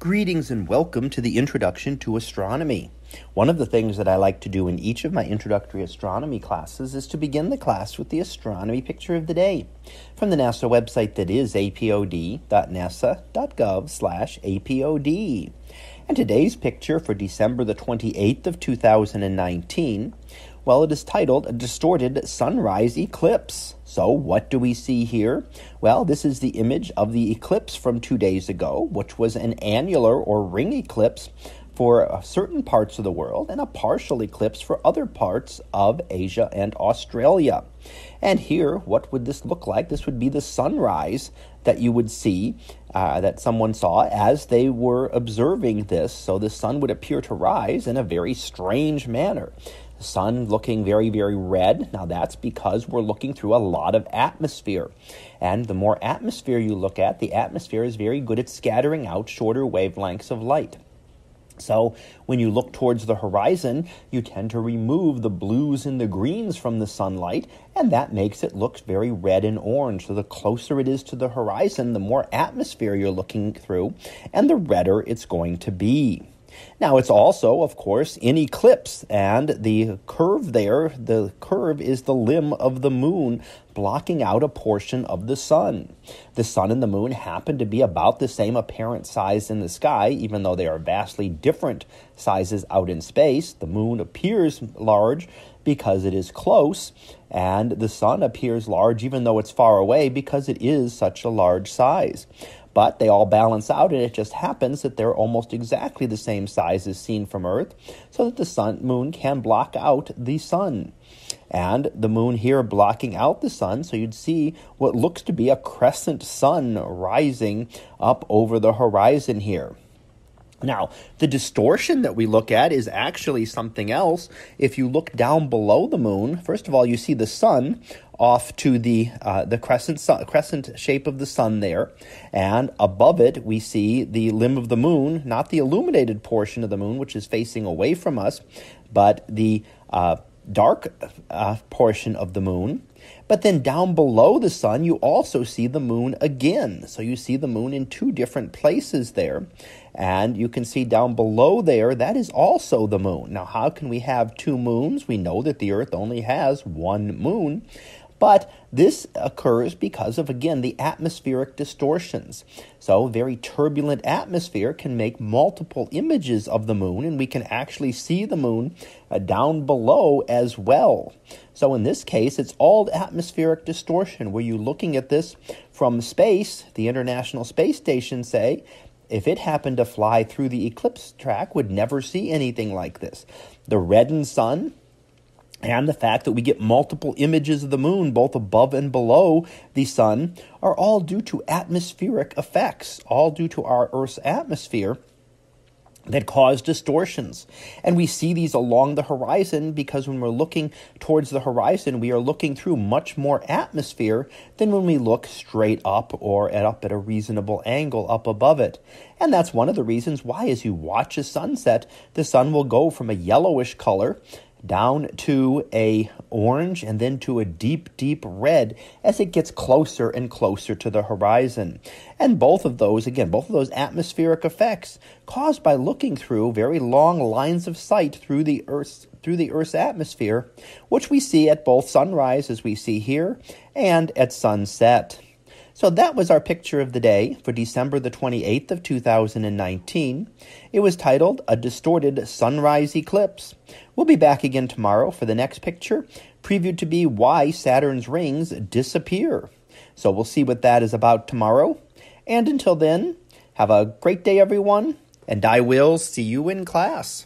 Greetings and welcome to the Introduction to Astronomy. One of the things that I like to do in each of my introductory astronomy classes is to begin the class with the astronomy picture of the day from the NASA website that is apod.nasa.gov/apod. And today's picture for December the 28th of 2019 well, it is titled A Distorted Sunrise Eclipse. So, what do we see here? Well, this is the image of the eclipse from two days ago, which was an annular or ring eclipse for uh, certain parts of the world and a partial eclipse for other parts of Asia and Australia. And here, what would this look like? This would be the sunrise that you would see, uh, that someone saw as they were observing this. So the sun would appear to rise in a very strange manner The sun looking very, very red. Now, that's because we're looking through a lot of atmosphere. And the more atmosphere you look at, the atmosphere is very good at scattering out shorter wavelengths of light. So, when you look towards the horizon, you tend to remove the blues and the greens from the sunlight, and that makes it look very red and orange. So, the closer it is to the horizon, the more atmosphere you're looking through, and the redder it's going to be. Now, it's also, of course, in eclipse, and the curve there, the curve is the limb of the moon blocking out a portion of the sun. The sun and the moon happen to be about the same apparent size in the sky, even though they are vastly different sizes out in space. The moon appears large because it is close, and the sun appears large even though it's far away because it is such a large size but they all balance out, and it just happens that they're almost exactly the same size as seen from Earth, so that the sun, moon can block out the sun. And the moon here blocking out the sun, so you'd see what looks to be a crescent sun rising up over the horizon here. Now, the distortion that we look at is actually something else. If you look down below the moon, first of all, you see the sun off to the uh, the crescent sun, crescent shape of the sun there, and above it we see the limb of the moon, not the illuminated portion of the moon, which is facing away from us, but the uh, dark uh, portion of the moon. But then down below the sun, you also see the moon again. So you see the moon in two different places there. And you can see down below there, that is also the moon. Now, how can we have two moons? We know that the Earth only has one moon. But this occurs because of, again, the atmospheric distortions. So, very turbulent atmosphere can make multiple images of the moon, and we can actually see the moon uh, down below as well. So, in this case, it's all atmospheric distortion where you're looking at this from space, the International Space Station, say, if it happened to fly through the eclipse track, would never see anything like this. The reddened sun and the fact that we get multiple images of the moon, both above and below the sun, are all due to atmospheric effects, all due to our Earth's atmosphere that cause distortions. And we see these along the horizon because when we're looking towards the horizon, we are looking through much more atmosphere than when we look straight up or at up at a reasonable angle up above it. And that's one of the reasons why as you watch a sunset, the sun will go from a yellowish color down to a orange and then to a deep deep red as it gets closer and closer to the horizon. And both of those again both of those atmospheric effects caused by looking through very long lines of sight through the earth's through the earth's atmosphere which we see at both sunrise as we see here and at sunset so that was our picture of the day for December the 28th of 2019. It was titled A Distorted Sunrise Eclipse. We'll be back again tomorrow for the next picture, previewed to be why Saturn's rings disappear. So we'll see what that is about tomorrow. And until then, have a great day everyone, and I will see you in class.